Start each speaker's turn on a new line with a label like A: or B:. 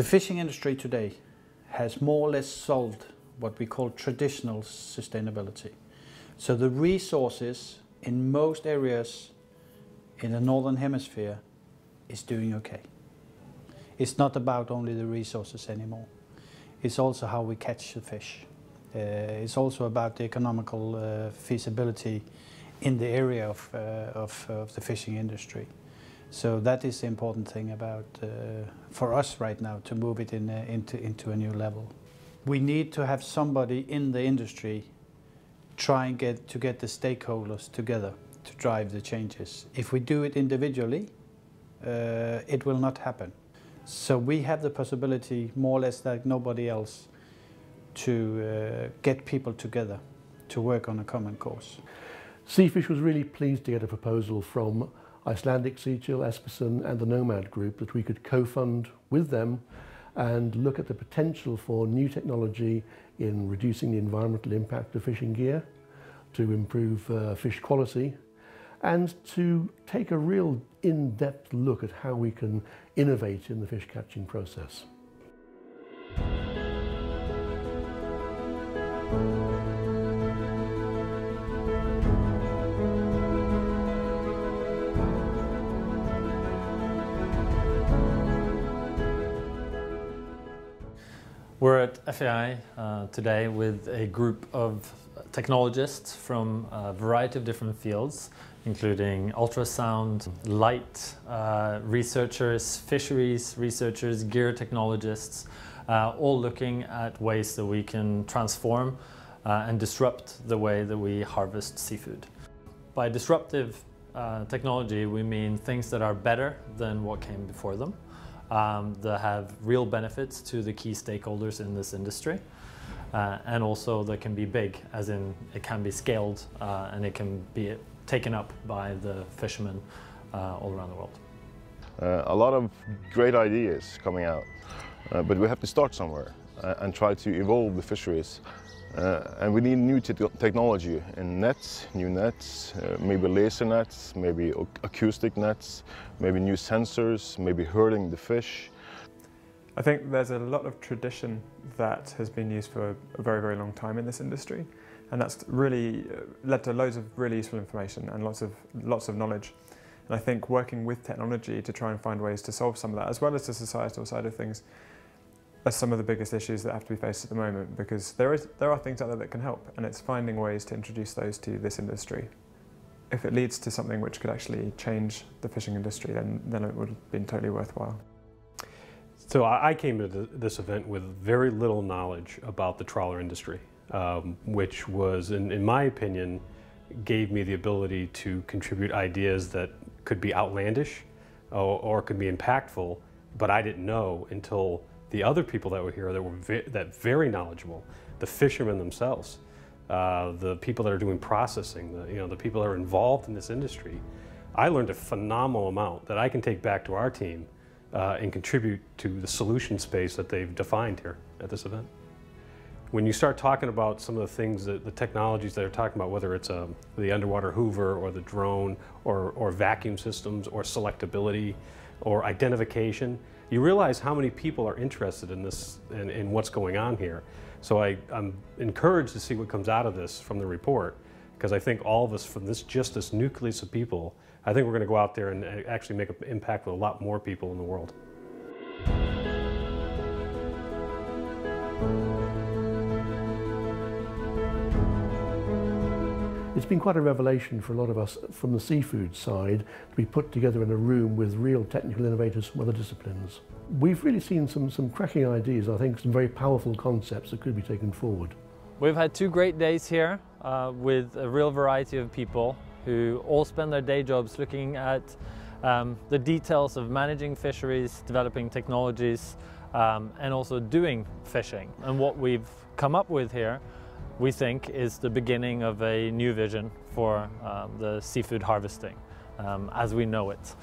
A: The fishing industry today has more or less solved what we call traditional sustainability. So the resources in most areas in the northern hemisphere is doing okay. It's not about only the resources anymore. It's also how we catch the fish. Uh, it's also about the economical uh, feasibility in the area of, uh, of, of, the fishing industry. So that is the important thing about uh, for us right now to move it in, uh, into, into a new level. We need to have somebody in the industry try and get to get the stakeholders together to drive the changes. If we do it individually, uh, it will not happen. So we have the possibility, more or less like nobody else, to uh, get people together to work on a common cause.
B: Seafish was really pleased to get a proposal from Icelandic Seachill, Espersen and the Nomad Group that we could co-fund with them and look at the potential for new technology in reducing the environmental impact of fishing gear, to improve uh, fish quality, and to take a real in-depth look at how we can innovate in the fish catching process.
C: We're at FAI uh, today with a group of technologists from a variety of different fields, including ultrasound, light uh, researchers, fisheries researchers, gear technologists, uh, all looking at ways that we can transform uh, and disrupt the way that we harvest seafood. By disruptive uh, technology, we mean things that are better than what came before them um, that have real benefits to the key stakeholders in this industry. Uh, and also that can be big, as in it can be scaled uh, and it can be taken up by the fishermen uh, all around the world.
D: Uh, a lot of great ideas coming out, uh, but we have to start somewhere uh, and try to evolve the fisheries uh, and we need new te technology in nets, new nets, uh, maybe laser nets, maybe acoustic nets, maybe new sensors, maybe herding the fish.
E: I think there's a lot of tradition that has been used for a very, very long time in this industry. And that's really uh, led to loads of really useful information and lots of, lots of knowledge. And I think working with technology to try and find ways to solve some of that, as well as the societal side of things, are some of the biggest issues that have to be faced at the moment because there, is, there are things out there that can help and it's finding ways to introduce those to this industry. If it leads to something which could actually change the fishing industry, then, then it would have been totally worthwhile.
F: So I came to this event with very little knowledge about the trawler industry, um, which was, in, in my opinion, gave me the ability to contribute ideas that could be outlandish or, or could be impactful, but I didn't know until the other people that were here that were ve that very knowledgeable, the fishermen themselves, uh, the people that are doing processing, the, you know, the people that are involved in this industry, I learned a phenomenal amount that I can take back to our team uh, and contribute to the solution space that they've defined here at this event. When you start talking about some of the things, that, the technologies that they're talking about, whether it's um, the underwater hoover or the drone or, or vacuum systems or selectability or identification, you realize how many people are interested in this and in, in, what's going on here. So I, I'm encouraged to see what comes out of this from the report because I think all of us from this just this nucleus of people, I think we're going to go out there and actually make an impact with a lot more people in the world.
B: It's been quite a revelation for a lot of us from the seafood side to be put together in a room with real technical innovators from other disciplines. We've really seen some, some cracking ideas, I think some very powerful concepts that could be taken forward.
C: We've had two great days here uh, with a real variety of people who all spend their day jobs looking at um, the details of managing fisheries, developing technologies, um, and also doing fishing. And what we've come up with here we think is the beginning of a new vision for um, the seafood harvesting um, as we know it.